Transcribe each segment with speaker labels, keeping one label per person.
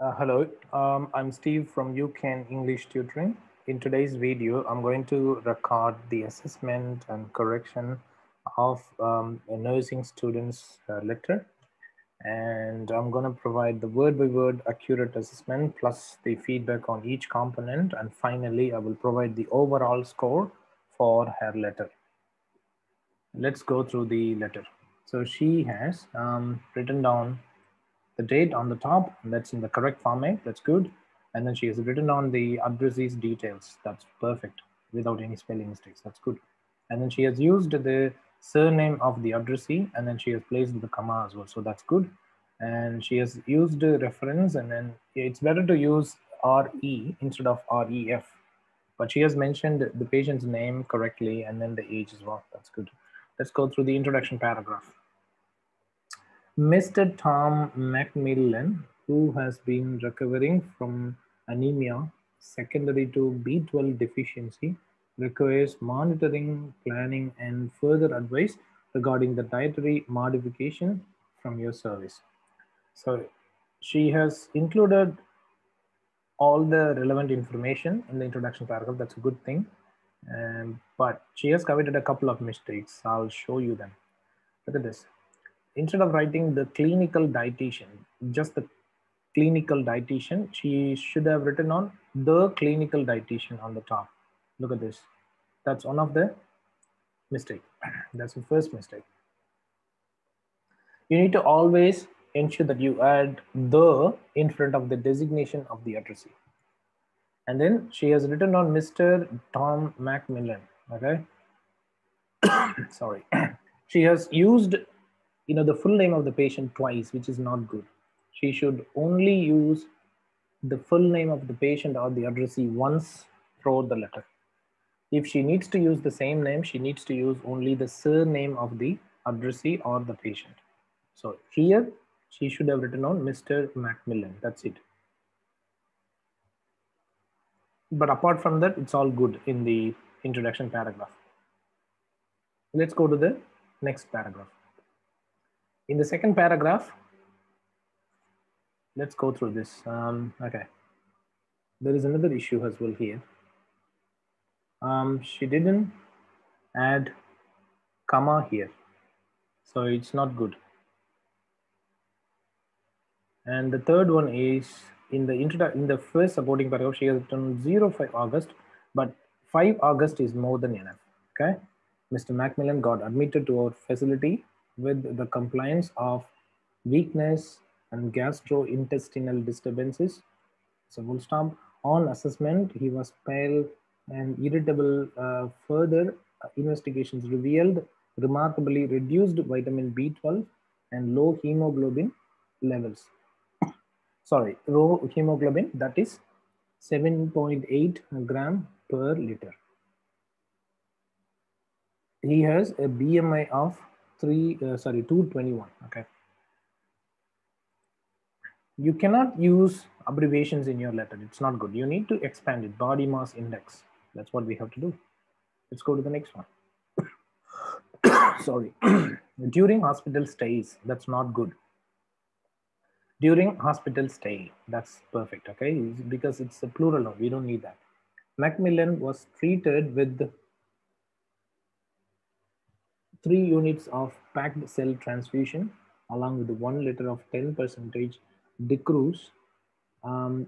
Speaker 1: Uh, hello, um, I'm Steve from UCAN English Tutoring. In today's video, I'm going to record the assessment and correction of um, a nursing student's uh, letter. And I'm going to provide the word by word accurate assessment plus the feedback on each component. And finally, I will provide the overall score for her letter. Let's go through the letter. So she has um, written down the date on the top, that's in the correct format, that's good. And then she has written on the addressee's details, that's perfect, without any spelling mistakes, that's good. And then she has used the surname of the addressee, and then she has placed the comma as well, so that's good. And she has used a reference, and then it's better to use RE instead of REF. But she has mentioned the patient's name correctly, and then the age as well, that's good. Let's go through the introduction paragraph. Mr. Tom McMillan, who has been recovering from anemia secondary to B12 deficiency, requires monitoring, planning, and further advice regarding the dietary modification from your service. So she has included all the relevant information in the introduction paragraph. That's a good thing. Um, but she has committed a couple of mistakes. I'll show you them. Look at this instead of writing the clinical dietitian, just the clinical dietitian, she should have written on the clinical dietitian on the top. Look at this. That's one of the mistake. That's the first mistake. You need to always ensure that you add the in front of the designation of the addressee. And then she has written on Mr. Tom McMillan. Okay. Sorry. she has used you know the full name of the patient twice which is not good. She should only use the full name of the patient or the addressee once throughout the letter. If she needs to use the same name she needs to use only the surname of the addressee or the patient. So here she should have written on mr McMillan. That's it. But apart from that it's all good in the introduction paragraph. Let's go to the next paragraph in the second paragraph, let's go through this. Um, okay. There is another issue as well here. Um, she didn't add comma here. So it's not good. And the third one is in the in the first supporting paragraph, she has written 05 August, but 5 August is more than enough. Okay. Mr. McMillan got admitted to our facility with the compliance of weakness and gastrointestinal disturbances. So full stop. On assessment, he was pale and irritable. Uh, further uh, investigations revealed remarkably reduced vitamin B12 and low hemoglobin levels. Sorry, low hemoglobin, that is 7.8 gram per liter. He has a BMI of 3 uh, sorry 221 okay? You cannot use abbreviations in your letter. It's not good. You need to expand it. Body mass index. That's what we have to do. Let's go to the next one. Sorry. During hospital stays. That's not good. During hospital stay. That's perfect okay? Because it's a plural we don't need that. McMillan was treated with three units of packed cell transfusion along with one liter of 10 percentage dextrose. Um,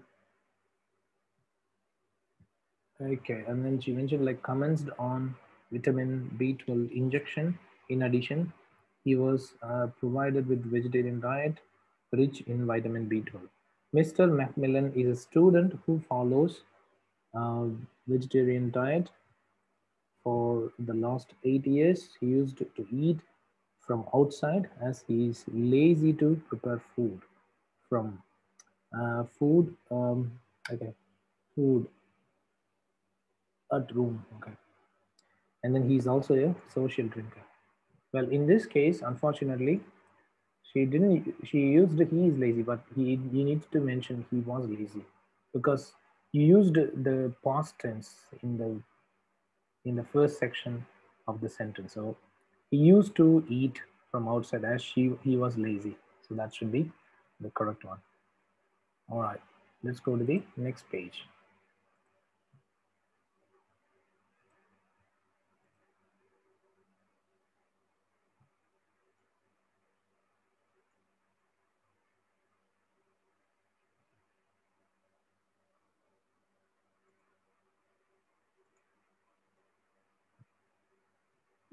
Speaker 1: okay, and then she mentioned like commenced on vitamin B12 injection. In addition, he was uh, provided with vegetarian diet rich in vitamin B12. Mr. McMillan is a student who follows uh, vegetarian diet for the last eight years, he used to eat from outside as he is lazy to prepare food from uh, food, um, okay, food at room, okay. And then he's also a social drinker. Well, in this case, unfortunately, she didn't, she used he is lazy, but he, he needs to mention he was lazy because you used the past tense in the in the first section of the sentence. So he used to eat from outside as she he was lazy. So that should be the correct one. All right, let's go to the next page.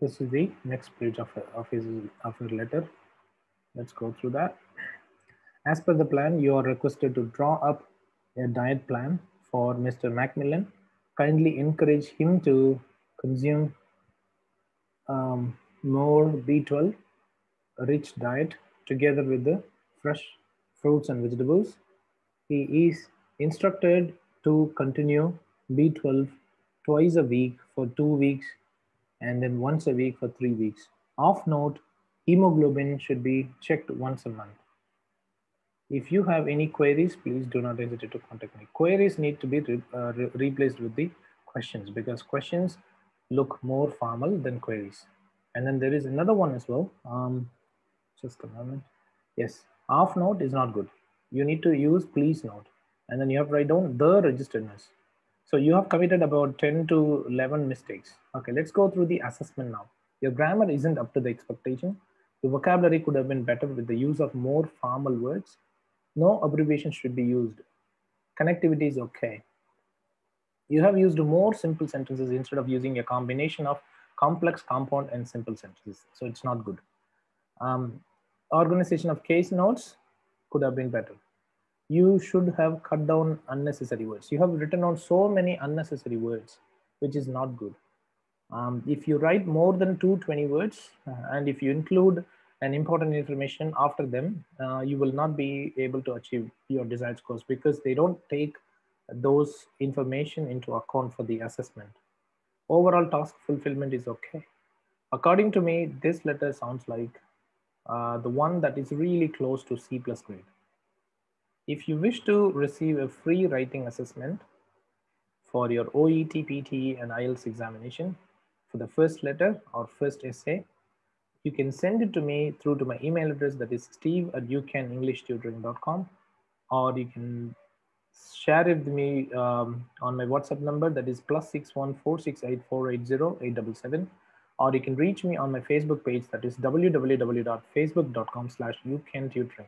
Speaker 1: This is the next page of, of his of his letter. Let's go through that. As per the plan, you are requested to draw up a diet plan for Mr. McMillan. Kindly encourage him to consume um, more B12 rich diet together with the fresh fruits and vegetables. He is instructed to continue B12 twice a week for two weeks and then once a week for three weeks. Off note, hemoglobin should be checked once a month. If you have any queries, please do not hesitate to contact me. Queries need to be re uh, re replaced with the questions because questions look more formal than queries. And then there is another one as well. Um, just a moment. Yes, off note is not good. You need to use please note. And then you have to write down the registered nurse. So you have committed about 10 to 11 mistakes. Okay, let's go through the assessment now. Your grammar isn't up to the expectation. The vocabulary could have been better with the use of more formal words. No abbreviation should be used. Connectivity is okay. You have used more simple sentences instead of using a combination of complex, compound, and simple sentences. So it's not good. Um, organization of case notes could have been better you should have cut down unnecessary words. You have written down so many unnecessary words, which is not good. Um, if you write more than 220 words, uh, and if you include an important information after them, uh, you will not be able to achieve your desired scores because they don't take those information into account for the assessment. Overall task fulfillment is okay. According to me, this letter sounds like uh, the one that is really close to C plus grade. If you wish to receive a free writing assessment for your OET, PTE, and IELTS examination for the first letter or first essay, you can send it to me through to my email address that is steve at youcanenglishttutoring.com or you can share it with me um, on my WhatsApp number that is plus six one four six eight four eight zero eight double seven, or you can reach me on my Facebook page that is www.facebook.com slash youcantutoring.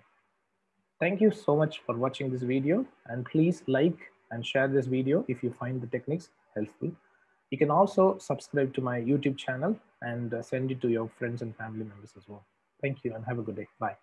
Speaker 1: Thank you so much for watching this video and please like and share this video if you find the techniques helpful. You can also subscribe to my YouTube channel and uh, send it to your friends and family members as well. Thank you and have a good day. Bye.